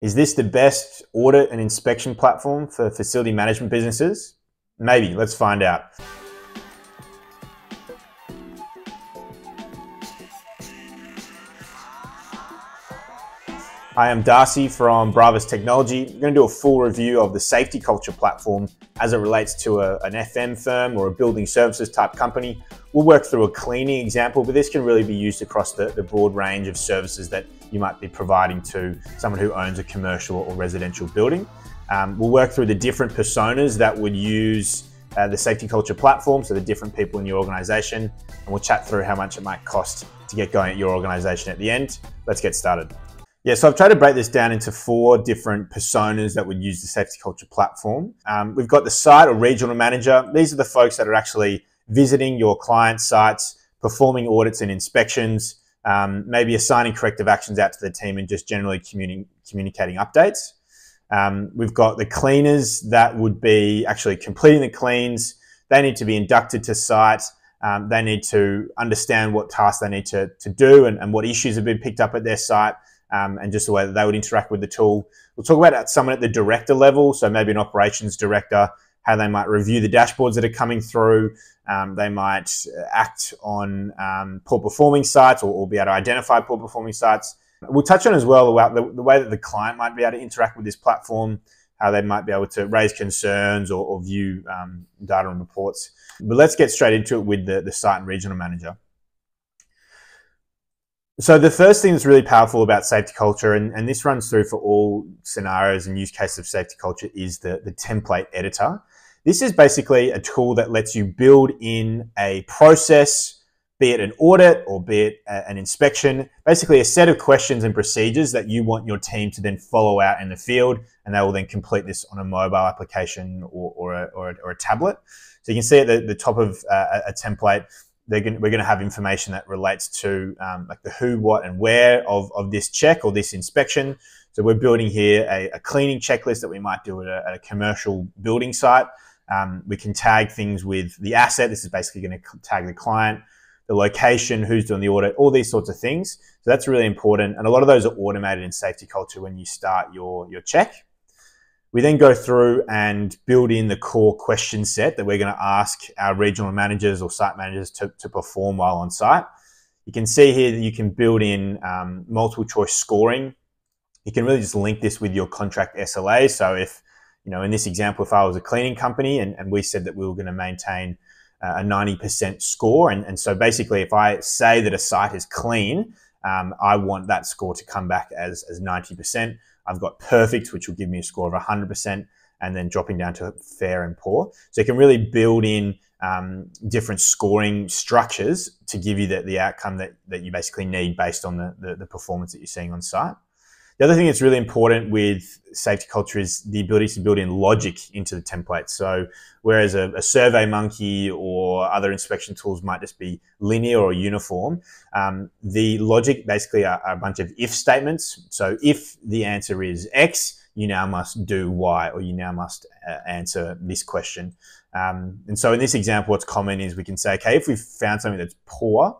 Is this the best audit and inspection platform for facility management businesses? Maybe, let's find out. I am Darcy from Bravas Technology. We're going to do a full review of the safety culture platform as it relates to a, an FM firm or a building services type company. We'll work through a cleaning example, but this can really be used across the, the broad range of services that you might be providing to someone who owns a commercial or residential building. Um, we'll work through the different personas that would use uh, the safety culture platform, so the different people in your organization, and we'll chat through how much it might cost to get going at your organization at the end. Let's get started. Yeah, so I've tried to break this down into four different personas that would use the safety culture platform. Um, we've got the site or regional manager. These are the folks that are actually visiting your client sites, performing audits and inspections, um, maybe assigning corrective actions out to the team and just generally communi- communicating updates. Um, we've got the cleaners that would be actually completing the cleans. They need to be inducted to site. Um, they need to understand what tasks they need to, to do and, and what issues have been picked up at their site um, and just the way that they would interact with the tool. We'll talk about someone at the director level, so maybe an operations director, how they might review the dashboards that are coming through. Um, they might act on um, poor performing sites or, or, be able to identify poor performing sites. We'll touch on as well about the, the, way that the client might be able to interact with this platform, how they might be able to raise concerns or, or view um, data and reports. But let's get straight into it with the, the site and regional manager. So the first thing that's really powerful about safety culture, and, and this runs through for all scenarios and use cases of safety culture, is the, the template editor. This is basically a tool that lets you build in a process, be it an audit or be it a, an inspection, basically a set of questions and procedures that you want your team to then follow out in the field, and they will then complete this on a mobile application or, or, a, or, a, or a tablet. So you can see at the, the top of uh, a template, Gonna, we're going to have information that relates to um, like the who, what, and where of, of this check or this inspection. So we're building here a, a cleaning checklist that we might do at a, at a commercial building site. Um, we can tag things with the asset. This is basically going to tag the client, the location, who's doing the audit, all these sorts of things. So that's really important. And a lot of those are automated in safety culture when you start your, your check. We then go through and build in the core question set that we're going to ask our regional managers or site managers to, to perform while on site. You can see here that you can build in um, multiple choice scoring. You can really just link this with your contract SLA. So if, you know, in this example, if I was a cleaning company and, and we said that we were going to maintain uh, a 90% score. And, and so basically, if I say that a site is clean, um, I want that score to come back as, as 90%. I've got perfect, which will give me a score of 100%, and then dropping down to fair and poor. So you can really build in um, different scoring structures to give you the, the outcome that, that you basically need based on the, the, the performance that you're seeing on site. The other thing that's really important with safety culture is the ability to build in logic into the template. So whereas a, a survey monkey or other inspection tools might just be linear or uniform, um, the logic basically are, are, a bunch of if statements. So if the answer is X, you now must do Y or you now must uh, answer this question. Um, and so in this example, what's common is we can say, okay, if we've found something that's poor,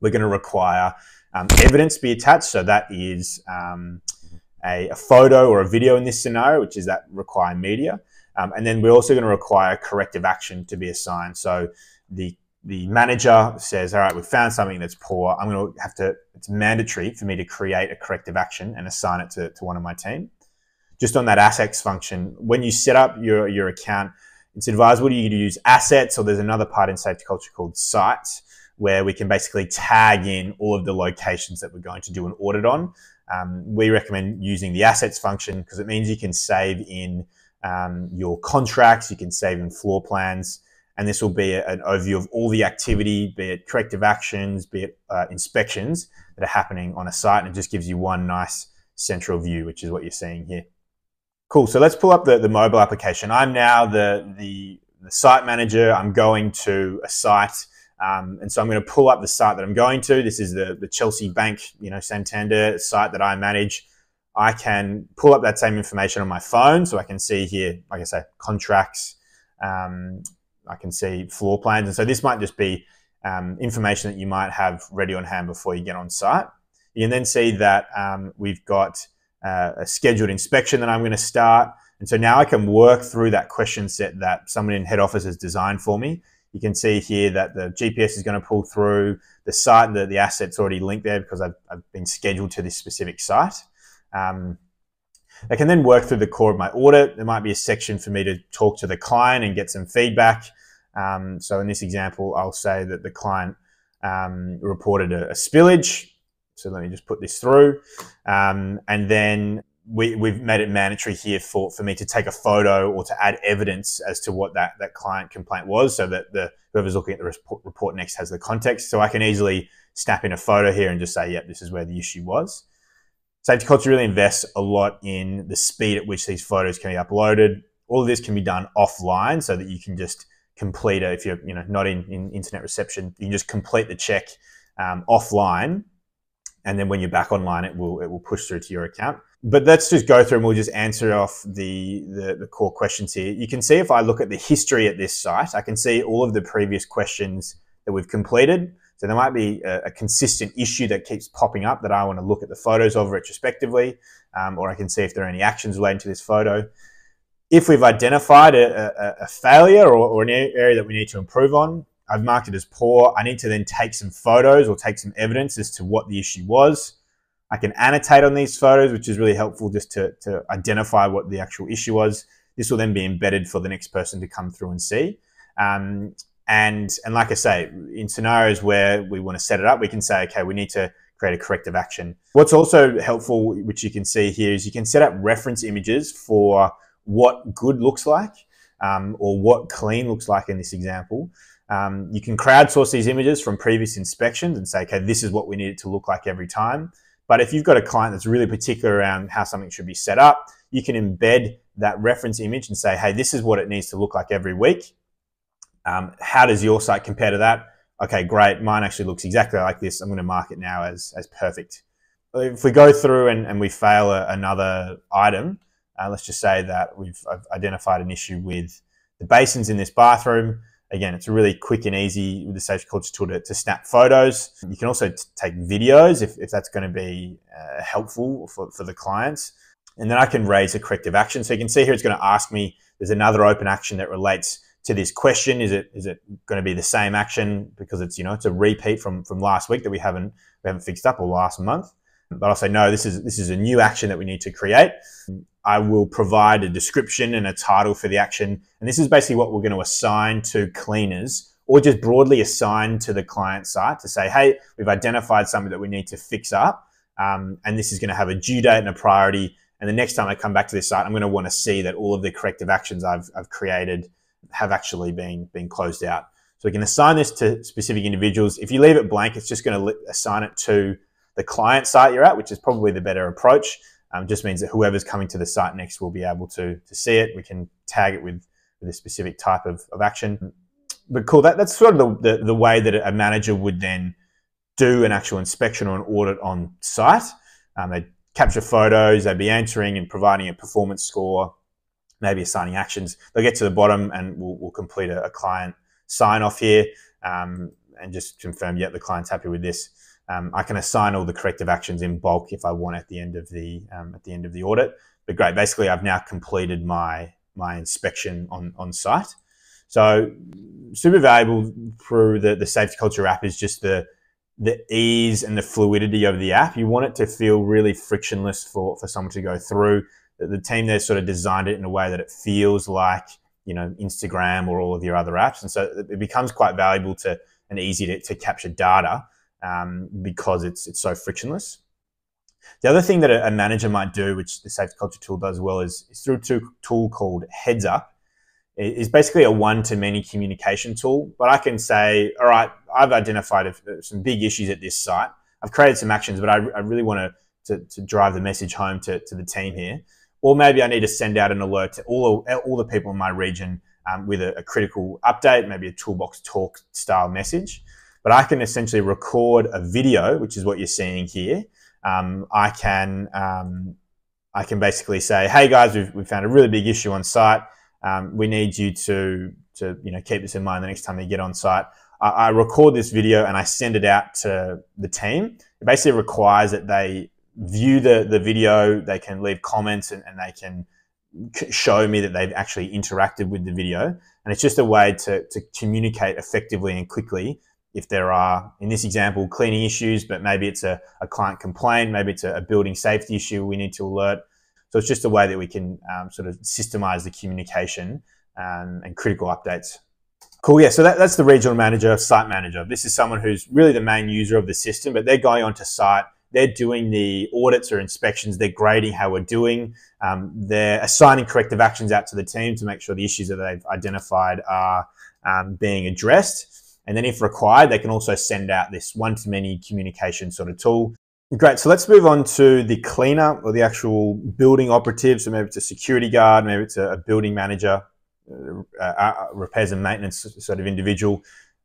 we're going to require um, evidence be attached. So that is um, a, a, photo or a video in this scenario, which is that require media. Um, and then we're also going to require corrective action to be assigned. So the the manager says, all right, we've found something that's poor. I'm going to have to, it's mandatory for me to create a corrective action and assign it to, to one of my team. Just on that assets function, when you set up your, your account, it's advisable you to use assets or there's another part in safety culture called sites where we can basically tag in all of the locations that we're going to do an audit on. Um, we recommend using the assets function because it means you can save in um, your contracts, you can save in floor plans, and this will be an overview of all the activity, be it corrective actions, be it uh, inspections that are happening on a site, and it just gives you one nice central view, which is what you're seeing here. Cool. So let's pull up the, the mobile application. I'm now the, the, the site manager. I'm going to a site um, and so I'm going to pull up the site that I'm going to. This is the, the Chelsea Bank, you know, Santander site that I manage. I can pull up that same information on my phone. So I can see here, like I say, contracts. Um, I can see floor plans. And so this might just be um, information that you might have ready on hand before you get on site. You can then see that um, we've got uh, a scheduled inspection that I'm going to start. And so now I can work through that question set that someone in head office has designed for me. You can see here that the GPS is going to pull through the site, the, the asset's already linked there because I've, I've been scheduled to this specific site. Um, I can then work through the core of my audit. There might be a section for me to talk to the client and get some feedback. Um, so in this example, I'll say that the client um, reported a, a, spillage. So let me just put this through. Um, and then we, have made it mandatory here for, for me to take a photo or to add evidence as to what that, that client complaint was so that the whoever's looking at the report, report next has the context. So I can easily snap in a photo here and just say, yep, this is where the issue was. Safety culture really invests a lot in the speed at which these photos can be uploaded. All of this can be done offline so that you can just complete it. If you're you know not in, in internet reception, you can just complete the check um, offline, and then when you're back online, it will it will push through to your account. But let's just go through and we'll just answer off the, the, the core questions here. You can see if I look at the history at this site, I can see all of the previous questions that we've completed. So there might be a, a, consistent issue that keeps popping up that I want to look at the photos of retrospectively, um, or I can see if there are any actions relating to this photo. If we've identified a, a, a failure or, or, an area that we need to improve on, I've marked it as poor. I need to then take some photos or take some evidence as to what the issue was. I can annotate on these photos, which is really helpful just to, to identify what the actual issue was. This will then be embedded for the next person to come through and see. Um, and, and like I say, in scenarios where we want to set it up, we can say, okay, we need to create a corrective action. What's also helpful, which you can see here, is you can set up reference images for what good looks like um, or what clean looks like in this example. Um, you can crowdsource these images from previous inspections and say, okay, this is what we need it to look like every time. But if you've got a client that's really particular around how something should be set up, you can embed that reference image and say, hey, this is what it needs to look like every week. Um, how does your site compare to that? Okay, great. Mine actually looks exactly like this. I'm going to mark it now as, as perfect. If we go through and, and we fail a, another item, uh, let's just say that we've identified an issue with the basins in this bathroom. Again, it's really quick and easy with the safety culture tool to, to snap photos. You can also take videos if, if that's going to be uh, helpful for, for the clients. And then I can raise a corrective action. So you can see here it's going to ask me, there's another open action that relates to this question. Is it is it going to be the same action because it's you know it's a repeat from from last week that we haven't we haven't fixed up or last month? But I'll say no. This is this is a new action that we need to create. I will provide a description and a title for the action, and this is basically what we're going to assign to cleaners or just broadly assign to the client site to say, hey, we've identified something that we need to fix up, um, and this is going to have a due date and a priority. And the next time I come back to this site, I'm going to want to see that all of the corrective actions I've, I've created have actually been, been closed out. So we can assign this to specific individuals. If you leave it blank, it's just going to assign it to the client site you're at, which is probably the better approach. Um, just means that whoever's coming to the site next will be able to, to see it. We can tag it with, with a specific type of, of action. But cool, that, that's sort of the, the, the way that a manager would then do an actual inspection or an audit on site. Um, they'd capture photos, they'd be answering and providing a performance score, maybe assigning actions. They'll get to the bottom and we'll, we'll complete a, a, client sign off here um, and just confirm, yeah, the client's happy with this. Um, I can assign all the corrective actions in bulk if I want at the end of the um, at the end of the audit. But great, basically, I've now completed my my inspection on on site. So super valuable through the the safety culture app is just the the ease and the fluidity of the app. You want it to feel really frictionless for for someone to go through the team there sort of designed it in a way that it feels like you know Instagram or all of your other apps, and so it becomes quite valuable to and easy to, to capture data um, because it's it's so frictionless. The other thing that a, manager might do, which the safety culture tool does well, is, is through a tool called Heads Up. It's basically a one-to-many communication tool. But I can say, all right, I've identified some big issues at this site. I've created some actions, but I, I really want to, to, drive the message home to, to the team here. Or maybe I need to send out an alert to all, all the people in my region um, with a, a, critical update, maybe a toolbox talk style message. But I can essentially record a video, which is what you're seeing here. Um, I can um, I can basically say, "Hey guys, we've, we've found a really big issue on site. Um, we need you to to you know keep this in mind the next time you get on site." I, I record this video and I send it out to the team. It basically requires that they view the, the video, they can leave comments and, and they can show me that they've actually interacted with the video. And it's just a way to, to communicate effectively and quickly if there are, in this example, cleaning issues, but maybe it's a, a client complaint, maybe it's a, a, building safety issue we need to alert. So it's just a way that we can um, sort of systemize the communication um, and critical updates. Cool. Yeah. So that, that's the regional manager, site manager. This is someone who's really the main user of the system, but they're going onto site. They're doing the audits or inspections. They're grading how we're doing. Um, they're assigning corrective actions out to the team to make sure the issues that they've identified are um, being addressed. And then if required, they can also send out this one-to-many communication sort of tool. Great. So let's move on to the cleaner or the actual building operative. So maybe it's a security guard, maybe it's a building manager, uh, uh, repairs and maintenance sort of individual.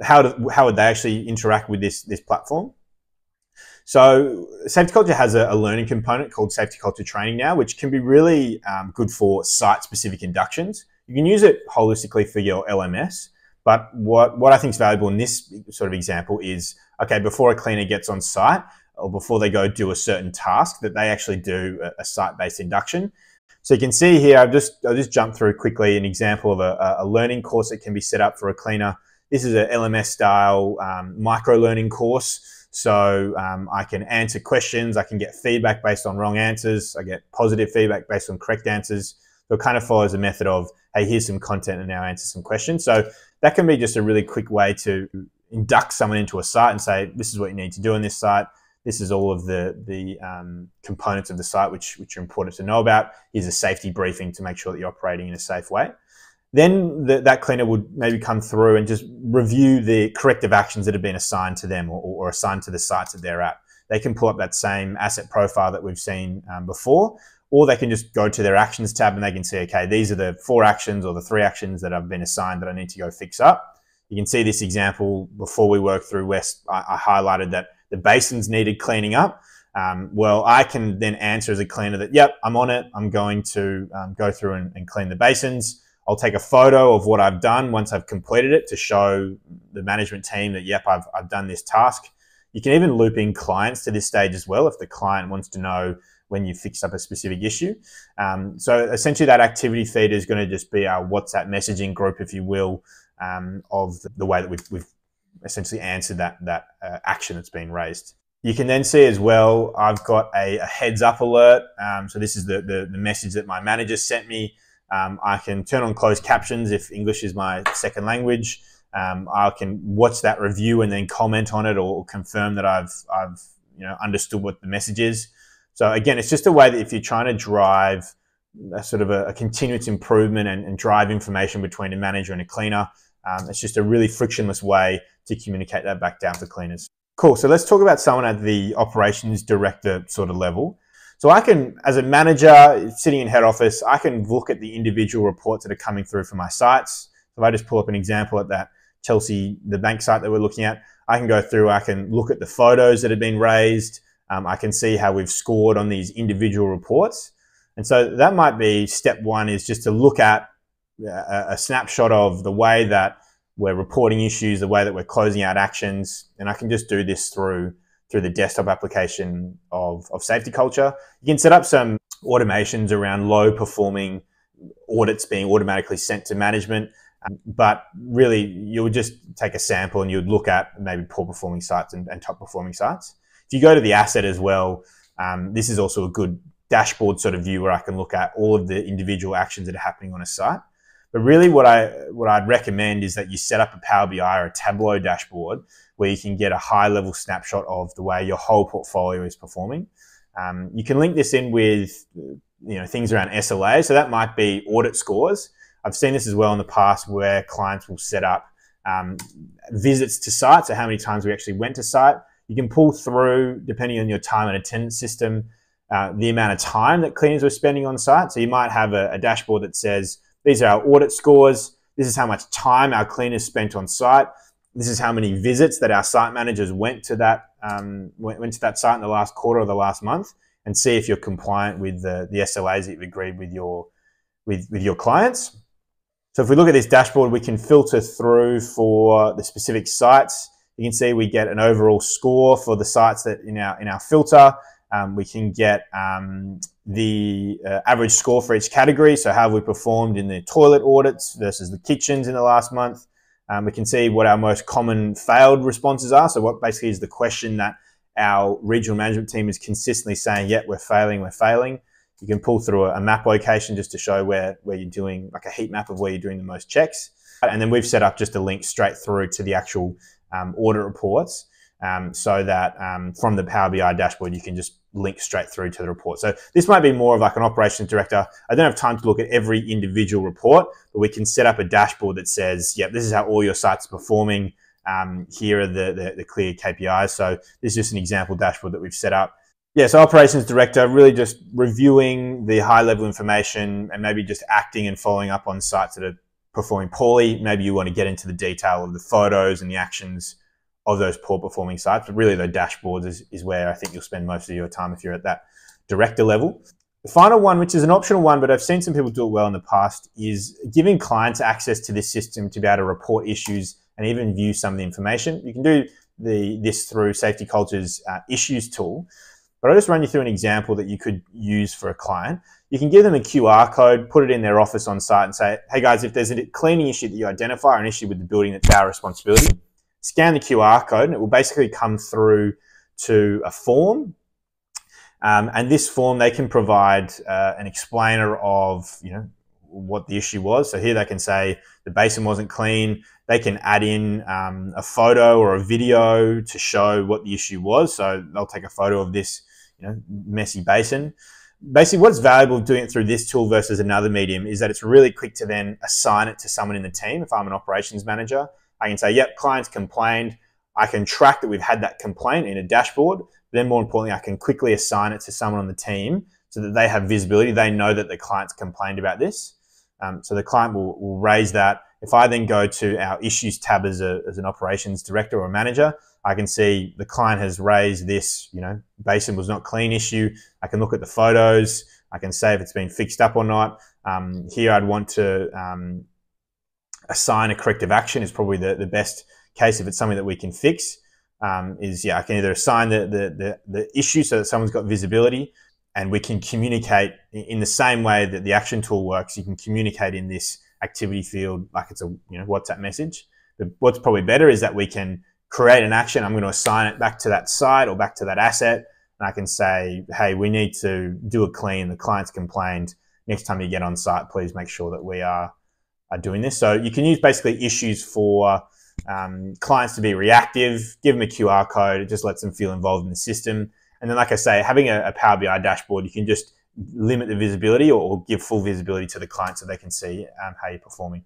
How, do, how would they actually interact with this, this platform? So safety culture has a, a, learning component called safety culture training now, which can be really um, good for site specific inductions. You can use it holistically for your LMS. But what, what I think is valuable in this sort of example is, okay, before a cleaner gets on site or before they go do a certain task, that they actually do a, a site-based induction. So you can see here, I've just, I'll just jump through quickly an example of a, a learning course that can be set up for a cleaner. This is an LMS style um, micro learning course. So um, I can answer questions, I can get feedback based on wrong answers, I get positive feedback based on correct answers. So it kind of follows a method of, hey, here's some content and now answer some questions. So that can be just a really quick way to induct someone into a site and say, this is what you need to do on this site. This is all of the, the um, components of the site which, which are important to know about. Here's a safety briefing to make sure that you're operating in a safe way. Then the, that cleaner would maybe come through and just review the corrective actions that have been assigned to them or, or assigned to the sites that they're at. They can pull up that same asset profile that we've seen um, before, or they can just go to their actions tab and they can see, okay, these are the four actions or the three actions that I've been assigned that I need to go fix up. You can see this example before we work through West, I, I highlighted that the basins needed cleaning up. Um, well, I can then answer as a cleaner that, yep, I'm on it. I'm going to um, go through and, and clean the basins. I'll take a photo of what I've done once I've completed it to show the management team that, yep, I've, I've done this task. You can even loop in clients to this stage as well if the client wants to know when you fix up a specific issue. Um, so essentially that activity feed is going to just be our WhatsApp messaging group, if you will, um, of the, way that we've, we've, essentially answered that, that uh, action that's been raised. You can then see as well, I've got a, a heads up alert. Um, so this is the, the, the, message that my manager sent me. Um, I can turn on closed captions if English is my second language. Um, I can watch that review and then comment on it or confirm that I've, I've you know, understood what the message is. So again, it's just a way that if you're trying to drive a sort of a, a continuous improvement and, and, drive information between a manager and a cleaner, um, it's just a really frictionless way to communicate that back down to cleaners. Cool. So let's talk about someone at the operations director sort of level. So I can, as a manager sitting in head office, I can look at the individual reports that are coming through from my sites. If I just pull up an example at that Chelsea, the bank site that we're looking at, I can go through, I can look at the photos that have been raised. Um, I can see how we've scored on these individual reports. And so that might be step one is just to look at a, a snapshot of the way that we're reporting issues, the way that we're closing out actions. And I can just do this through through the desktop application of, of safety culture. You can set up some automations around low performing audits being automatically sent to management. Um, but really, you would just take a sample and you would look at maybe poor performing sites and, and top performing sites. If you go to the asset as well, um, this is also a good dashboard sort of view where I can look at all of the individual actions that are happening on a site. But really what I, what I'd recommend is that you set up a Power BI or a Tableau dashboard where you can get a high level snapshot of the way your whole portfolio is performing. Um, you can link this in with, you know, things around SLA. So that might be audit scores. I've seen this as well in the past where clients will set up um, visits to site. So how many times we actually went to site. You can pull through, depending on your time and attendance system, uh, the amount of time that cleaners were spending on site. So you might have a, a, dashboard that says, these are our audit scores. This is how much time our cleaners spent on site. This is how many visits that our site managers went to that um, went, went, to that site in the last quarter of the last month, and see if you're compliant with the, the SLAs that you've agreed with your with, with your clients. So if we look at this dashboard, we can filter through for the specific sites you can see we get an overall score for the sites that in our in our filter. Um, we can get um, the uh, average score for each category. So how have we performed in the toilet audits versus the kitchens in the last month? Um, we can see what our most common failed responses are. So what basically is the question that our regional management team is consistently saying, "Yep, we're failing, we're failing." You can pull through a, a map location just to show where where you're doing like a heat map of where you're doing the most checks. And then we've set up just a link straight through to the actual um, audit reports um, so that um, from the Power BI dashboard, you can just link straight through to the report. So this might be more of like an operations director. I don't have time to look at every individual report, but we can set up a dashboard that says, yep, this is how all your sites are performing. Um, here are the, the, the clear KPIs. So this is just an example dashboard that we've set up. Yeah, so operations director really just reviewing the high level information and maybe just acting and following up on sites that are performing poorly. Maybe you want to get into the detail of the photos and the actions of those poor performing sites. But really, the dashboards is, is where I think you'll spend most of your time if you're at that director level. The final one, which is an optional one, but I've seen some people do it well in the past, is giving clients access to this system to be able to report issues and even view some of the information. You can do the, this through Safety Culture's uh, issues tool. But I'll just run you through an example that you could use for a client. You can give them a QR code, put it in their office on site and say, hey guys, if there's a cleaning issue that you identify or an issue with the building that's our responsibility, scan the QR code and it will basically come through to a form. Um, and this form, they can provide uh, an explainer of, you know, what the issue was. So here they can say the basin wasn't clean. They can add in um, a photo or a video to show what the issue was. So they'll take a photo of this, you know, messy basin. Basically, what's valuable doing it through this tool versus another medium is that it's really quick to then assign it to someone in the team. If I'm an operations manager, I can say, yep, clients complained. I can track that we've had that complaint in a dashboard. Then more importantly, I can quickly assign it to someone on the team so that they have visibility. They know that the client's complained about this. Um, so the client will, will raise that. If I then go to our issues tab as, a, as an operations director or manager, I can see the client has raised this, you know, basin was not clean issue. I can look at the photos. I can say if it's been fixed up or not. Um, here I'd want to um, assign a corrective action is probably the, the best case if it's something that we can fix. Um, is yeah, I can either assign the, the, the, the issue so that someone's got visibility and we can communicate in the same way that the action tool works. You can communicate in this activity field like it's a you know WhatsApp message. But what's probably better is that we can create an action. I'm going to assign it back to that site or back to that asset, and I can say, hey, we need to do a clean. The client's complained. Next time you get on site, please make sure that we are are doing this. So you can use basically issues for um, clients to be reactive. Give them a QR code. It just lets them feel involved in the system and then, like I say, having a, a Power BI dashboard, you can just limit the visibility or, or give full visibility to the client so they can see um, how you're performing.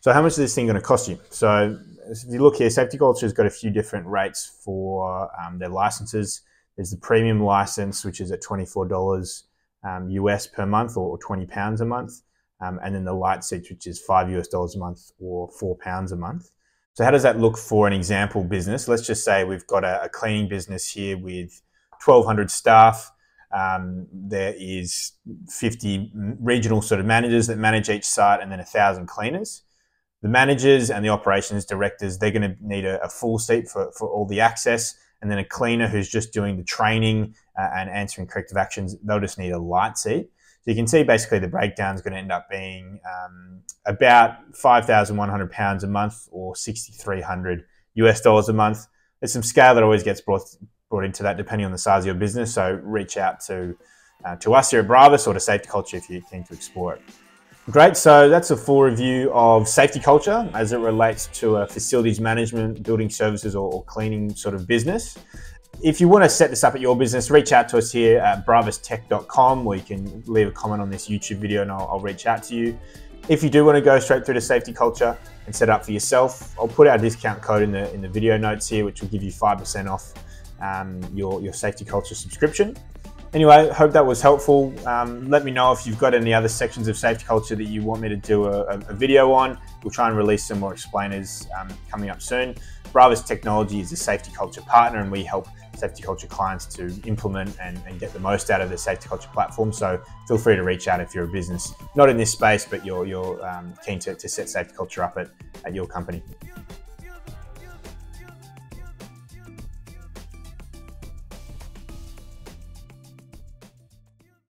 So how much is this thing going to cost you? So if you look here, Safety Culture has got a few different rates for um, their licenses. There's the premium license, which is at $24 um, US per month or 20 pounds a month. Um, and then the light seats, which is five US dollars a month or four pounds a month. So how does that look for an example business? Let's just say we've got a, a cleaning business here with 1,200 staff. Um, there is 50 regional sort of managers that manage each site and then 1,000 cleaners. The managers and the operations directors, they're going to need a, a, full seat for, for all the access. And then a cleaner who's just doing the training uh, and answering corrective actions, they'll just need a light seat. So you can see basically the breakdown is going to end up being um, about 5,100 pounds a month or 6,300 US dollars a month. There's some scale that always gets brought, brought into that depending on the size of your business. So reach out to, uh, to us here at Bravas or to Safety Culture if you're keen to explore it. Great. So that's a full review of safety culture as it relates to a facilities management, building services, or, or cleaning sort of business. If you want to set this up at your business, reach out to us here at bravastech.com or you can leave a comment on this YouTube video and I'll, I'll reach out to you. If you do want to go straight through to safety culture and set up for yourself, I'll put our discount code in the in the video notes here, which will give you 5% off um, your, your safety culture subscription. Anyway, hope that was helpful. Um, let me know if you've got any other sections of safety culture that you want me to do a, a video on. We'll try and release some more explainers um, coming up soon. Bravas Technology is a safety culture partner and we help safety culture clients to implement and, and, get the most out of the safety culture platform. So feel free to reach out if you're a business not in this space, but you're, you're um, keen to, to set safety culture up at, at your company.